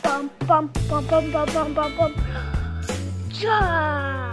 bum bum bum bum bum bum bum bum. Ja!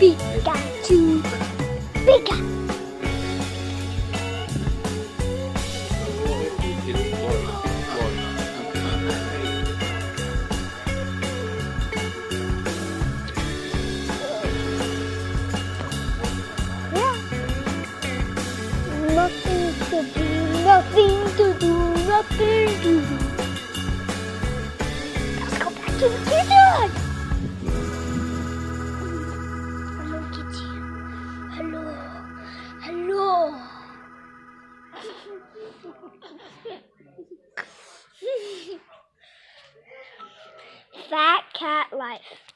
Pikachu, Pikachu. nothing to do, nothing to do, nothing to do. Let's go back to the kitchen! Fat Cat Life.